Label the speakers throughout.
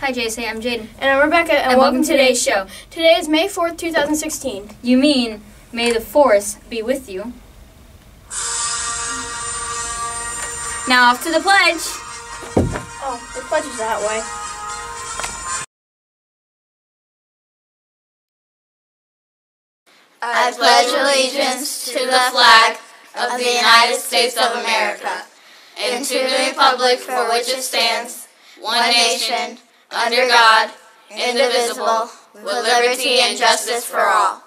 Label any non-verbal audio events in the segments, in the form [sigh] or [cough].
Speaker 1: Hi, Jason. I'm Jaden.
Speaker 2: And I'm Rebecca, and,
Speaker 1: And welcome to today's show.
Speaker 2: Today is May 4th, 2016.
Speaker 1: You mean, may the force be with you. Now off to the pledge.
Speaker 2: Oh, the pledge is that way.
Speaker 3: I pledge allegiance to the flag of the United States of America and to the republic for which it stands, one nation, under God, indivisible, with liberty and justice for all.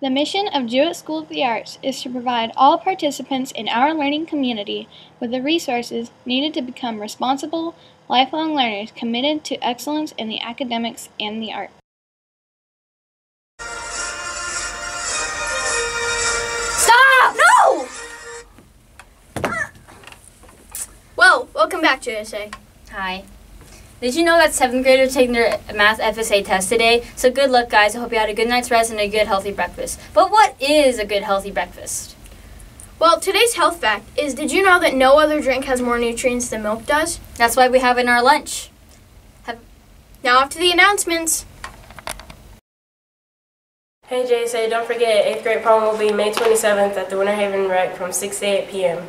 Speaker 4: The mission of Jewett School of the Arts is to provide all participants in our learning community with the resources needed to become responsible, lifelong learners committed to excellence in the academics and the arts.
Speaker 2: Back, JSA.
Speaker 1: Hi. Did you know that seventh graders are taking their math FSA test today? So good luck, guys. I hope you had a good night's rest and a good healthy breakfast. But what is a good healthy breakfast?
Speaker 2: Well, today's health fact is did you know that no other drink has more nutrients than milk does?
Speaker 1: That's why we have it in our lunch.
Speaker 2: Now, off to the announcements.
Speaker 5: Hey JSA, don't forget, 8th grade prom will be May 27th at the Winter Haven Rec from 6 to 8 p.m.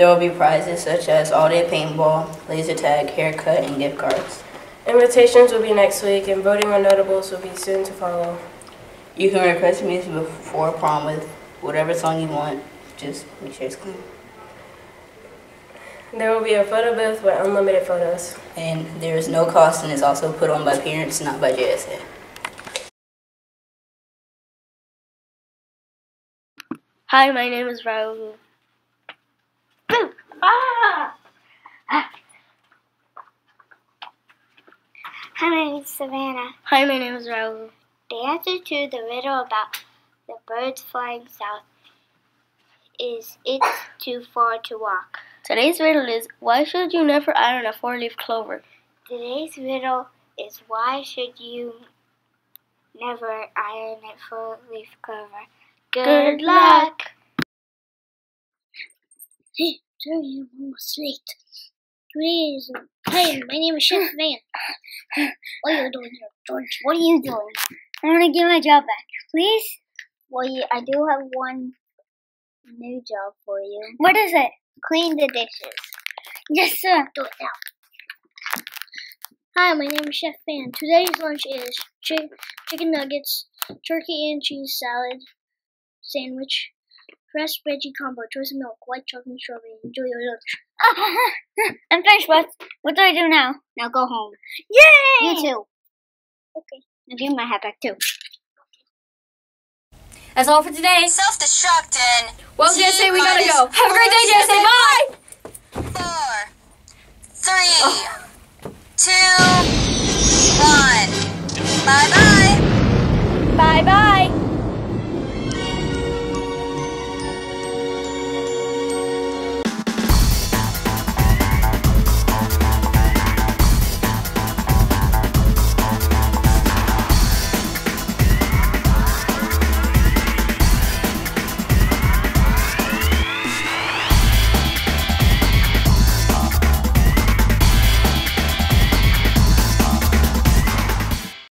Speaker 6: There will be prizes such as all-day paintball, laser tag, haircut, and gift cards.
Speaker 5: Invitations will be next week, and voting on notables will be soon to follow.
Speaker 6: You can request music before prom with whatever song you want. Just make sure it's clean.
Speaker 5: There will be a photo booth with unlimited photos.
Speaker 6: And there is no cost and is also put on by parents, not by JSA.
Speaker 7: Hi, my name is Raul. Ah!
Speaker 8: Hi, my name is Savannah.
Speaker 7: Hi, my name is Raul.
Speaker 8: The answer to the riddle about the birds flying south is it's too far to walk.
Speaker 7: Today's riddle is why should you never iron a four leaf clover?
Speaker 8: Today's riddle is why should you never iron a four leaf clover?
Speaker 7: Good luck!
Speaker 8: Hey, [laughs] sorry, I'm almost late. Today is. Hi, my name is Chef Van. What are you doing here, George? What are you doing? I want to get my job back, please. Well, yeah, I do have one new job for you. What is it? Clean the dishes. Yes, sir. Do it now.
Speaker 7: Hi, my name is Chef Fan. Today's lunch is chicken nuggets, turkey and cheese salad, sandwich, fresh veggie combo, choice of milk, white chocolate, and strawberry. Enjoy your lunch.
Speaker 8: I'm finished with. What do I do now? Now go home.
Speaker 7: Yay!
Speaker 8: You too. Okay. Now give me my hat back too.
Speaker 1: That's all for today.
Speaker 3: Self-destruct in
Speaker 2: Well, JSA, we gotta go.
Speaker 1: Have a great day, JSA. Bye!
Speaker 3: four, three, two,